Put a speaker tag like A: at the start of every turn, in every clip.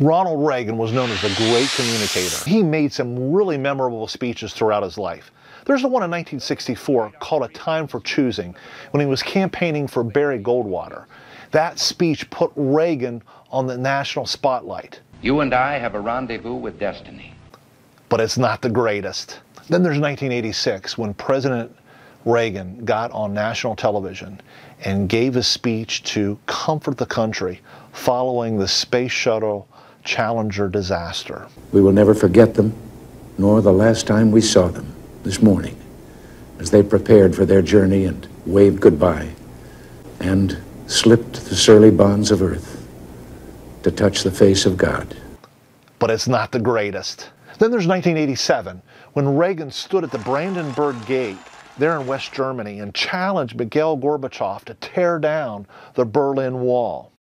A: Ronald Reagan was known as a great communicator. He made some really memorable speeches throughout his life. There's the one in 1964 called A Time for Choosing when he was campaigning for Barry Goldwater. That speech put Reagan on the national spotlight.
B: You and I have a rendezvous with destiny.
A: But it's not the greatest. Then there's 1986 when President Reagan got on national television and gave a speech to comfort the country following the Space Shuttle Challenger disaster.
C: We will never forget them, nor the last time we saw them this morning as they prepared for their journey and waved goodbye and slipped the surly bonds of earth to touch the face of God.
A: But it's not the greatest. Then there's 1987 when Reagan stood at the Brandenburg Gate there in West Germany and challenged Mikhail Gorbachev to tear down the Berlin Wall.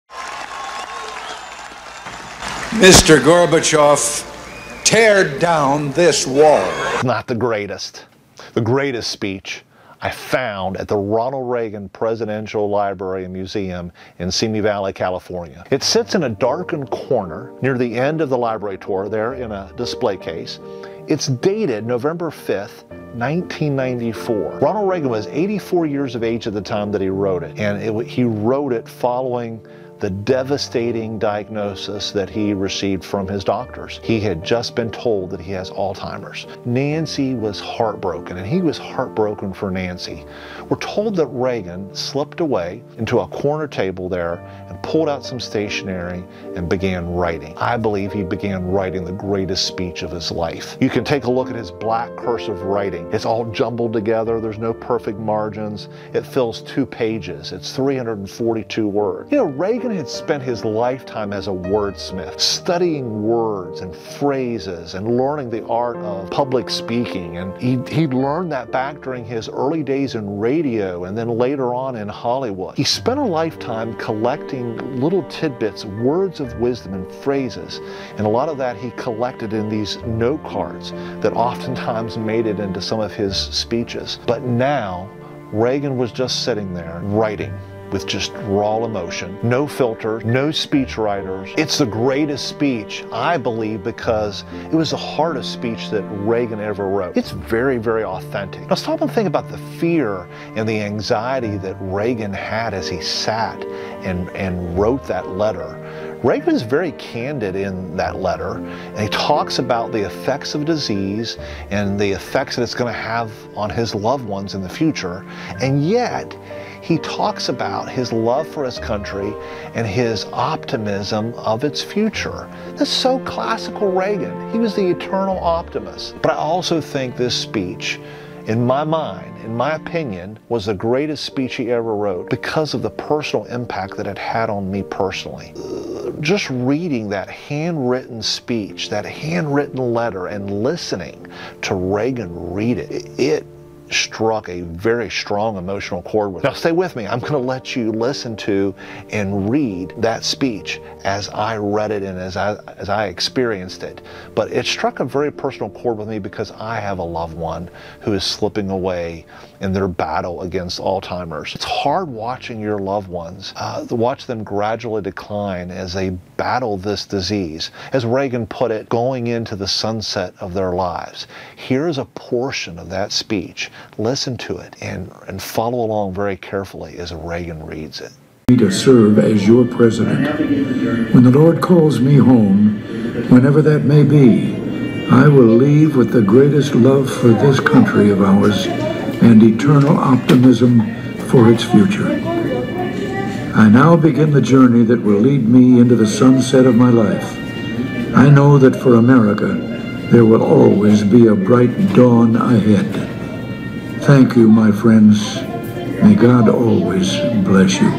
D: Mr. Gorbachev, tear down this wall.
A: Not the greatest. The greatest speech I found at the Ronald Reagan Presidential Library and Museum in Simi Valley, California. It sits in a darkened corner near the end of the library tour there in a display case. It's dated November 5th, 1994. Ronald Reagan was 84 years of age at the time that he wrote it, and it, he wrote it following the devastating diagnosis that he received from his doctors. He had just been told that he has Alzheimer's. Nancy was heartbroken, and he was heartbroken for Nancy. We're told that Reagan slipped away into a corner table there and pulled out some stationery and began writing. I believe he began writing the greatest speech of his life. You can take a look at his black cursive writing. It's all jumbled together. There's no perfect margins. It fills two pages. It's 342 words. You know, Reagan had spent his lifetime as a wordsmith, studying words and phrases and learning the art of public speaking. And he, he learned that back during his early days in radio and then later on in Hollywood. He spent a lifetime collecting little tidbits, words of wisdom and phrases. And a lot of that he collected in these note cards that oftentimes made it into some of his speeches. But now, Reagan was just sitting there writing with just raw emotion, no filter, no speech writers. It's the greatest speech, I believe, because it was the hardest speech that Reagan ever wrote. It's very, very authentic. Now stop and think about the fear and the anxiety that Reagan had as he sat and, and wrote that letter. Reagan is very candid in that letter, and he talks about the effects of disease and the effects that it's going to have on his loved ones in the future. And yet, he talks about his love for his country and his optimism of its future. That's so classical Reagan. He was the eternal optimist. But I also think this speech, in my mind, in my opinion, was the greatest speech he ever wrote because of the personal impact that it had on me personally. Just reading that handwritten speech, that handwritten letter, and listening to Reagan read it, it struck a very strong emotional chord with me. Now stay with me. I'm going to let you listen to and read that speech as I read it and as I, as I experienced it. But it struck a very personal chord with me because I have a loved one who is slipping away in their battle against Alzheimer's. It's hard watching your loved ones, uh, watch them gradually decline as they battle this disease. As Reagan put it, going into the sunset of their lives. Here's a portion of that speech listen to it and, and follow along very carefully as Reagan reads it.
E: To serve as your president. When the Lord calls me home, whenever that may be, I will leave with the greatest love for this country of ours and eternal optimism for its future. I now begin the journey that will lead me into the sunset of my life. I know that for America, there will always be a bright dawn ahead. Thank you, my friends. May God always bless you.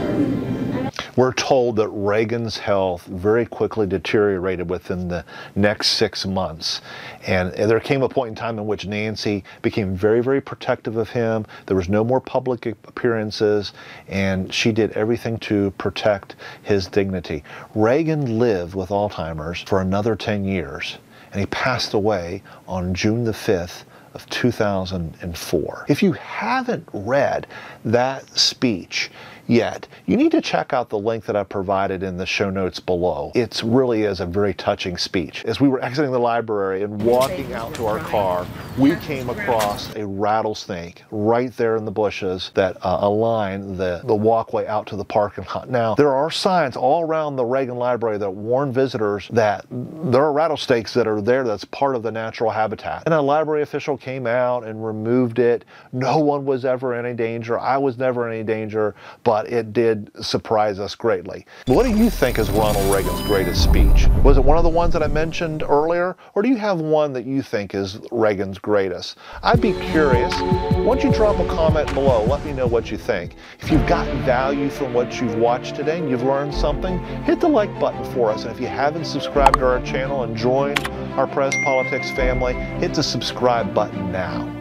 A: We're told that Reagan's health very quickly deteriorated within the next six months. And there came a point in time in which Nancy became very, very protective of him. There was no more public appearances, and she did everything to protect his dignity. Reagan lived with Alzheimer's for another 10 years, and he passed away on June the 5th of 2004. If you haven't read that speech, yet, you need to check out the link that I provided in the show notes below. It really is a very touching speech. As we were exiting the library and walking out to our car, we came across a rattlesnake right there in the bushes that uh, align the, the walkway out to the parking lot. Now, there are signs all around the Reagan Library that warn visitors that there are rattlesnakes that are there that's part of the natural habitat. And a library official came out and removed it. No one was ever in any danger. I was never in any danger, but it did surprise us greatly. What do you think is Ronald Reagan's greatest speech? Was it one of the ones that I mentioned earlier, or do you have one that you think is Reagan's greatest? I'd be curious. Why don't you drop a comment below? Let me know what you think. If you've gotten value from what you've watched today and you've learned something, hit the like button for us. And if you haven't subscribed to our channel and joined our Prez Politics family, hit the subscribe button now.